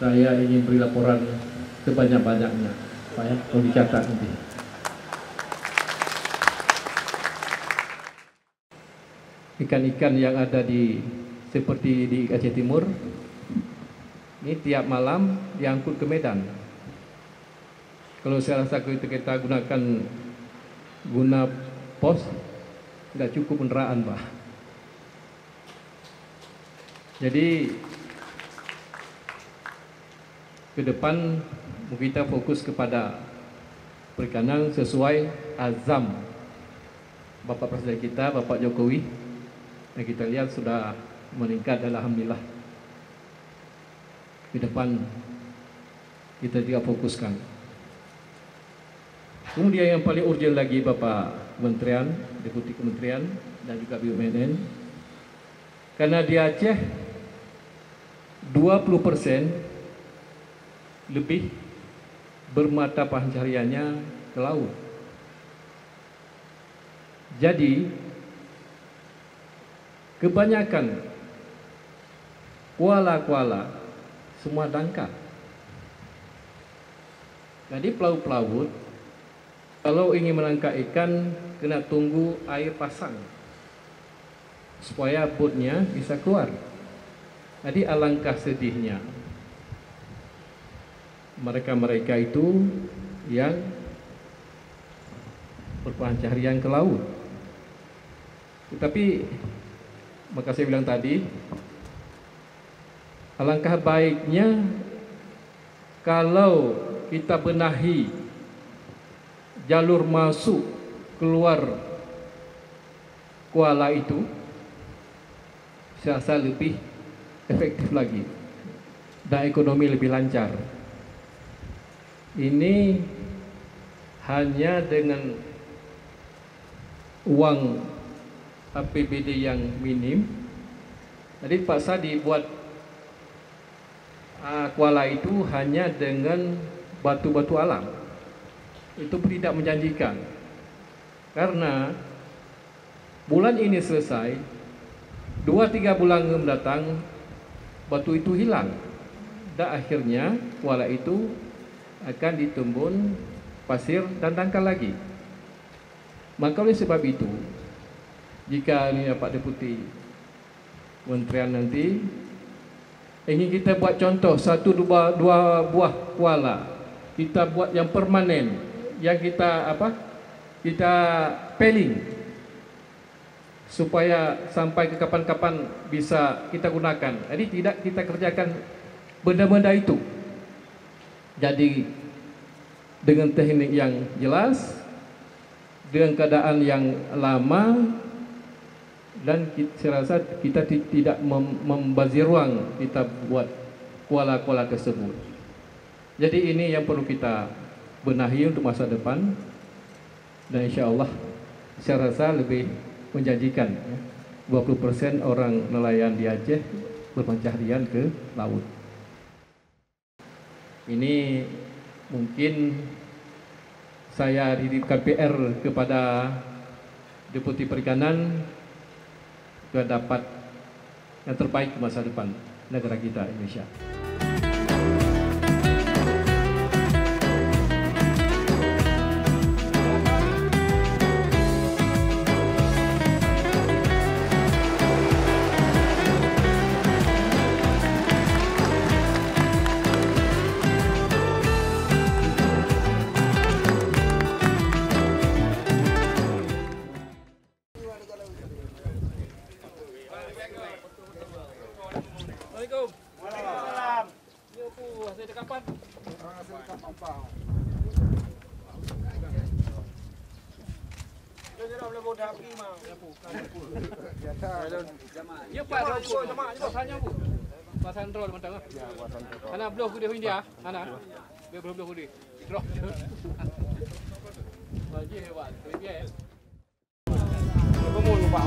Saya ingin beri laporan sebanyak-banyaknya Pak ya, kalau dicatat nanti. Ikan-ikan yang ada di seperti di Aceh Timur ini tiap malam diangkut ke Medan. Kalau saya rasa kita, kita gunakan guna pos nggak cukup peneraan pak. Jadi ke depan kita fokus kepada perikanan sesuai azam Bapak Presiden kita, Bapak Jokowi. Dan kita lihat sudah meningkat Alhamdulillah. Ke depan kita juga fokuskan. Kemudian yang paling urgent lagi Bapak Kementerian, Deputi Kementerian dan juga BUMN. Karena di Aceh 20 persen lebih bermata pencahariannya ke laut. Jadi kebanyakan kuala-kuala semua dangkal. Jadi pelaut-pelaut kalau ingin menangkap ikan kena tunggu air pasang supaya botnya bisa keluar. Jadi alangkah sedihnya mereka-mereka itu yang berpencaharian ke laut. Tetapi maka saya bilang tadi alangkah baiknya kalau kita benahi jalur masuk keluar kuala itu saya rasa lebih efektif lagi dan ekonomi lebih lancar ini hanya dengan uang APBD yang minim. Jadi paksa dibuat uh, kuala itu hanya dengan batu-batu alam. Itu tidak menjanjikan. Karena bulan ini selesai, dua tiga bulan mendatang batu itu hilang. Dan akhirnya kuala itu akan ditumbun pasir dan dangkal lagi. Maka oleh sebab itu, jika ini Pak Deputi Kementerian nanti ingin kita buat contoh satu dua, dua buah kuala, kita buat yang permanen, yang kita apa? Kita peling supaya sampai ke kapan-kapan bisa kita gunakan. Jadi tidak kita kerjakan benda-benda itu. Jadi dengan teknik yang jelas, dengan keadaan yang lama, dan saya rasa kita tidak membazir ruang kita buat kuala-kuala tersebut. Jadi ini yang perlu kita benahi untuk masa depan, dan insya Allah saya rasa lebih menjanjikan. 20% orang nelayan di Aceh berpencaharian ke laut. Ini mungkin saya titipkan PR kepada Deputi Perikanan supaya dapat yang terbaik masa depan negara kita Indonesia. Assalamualaikum. Waalaikumsalam. Ya aku saya dekat kapan? Orang asal dekat Pampau. Ya Pak Rokok sama apa pasalnya bu? Pasal Android macam mana? Ya, Pak Sandro. Ana blok dia India, ana. Dia belum blok dia. Drop. Bagi hebat, dia. Kamu. Kamu lupa.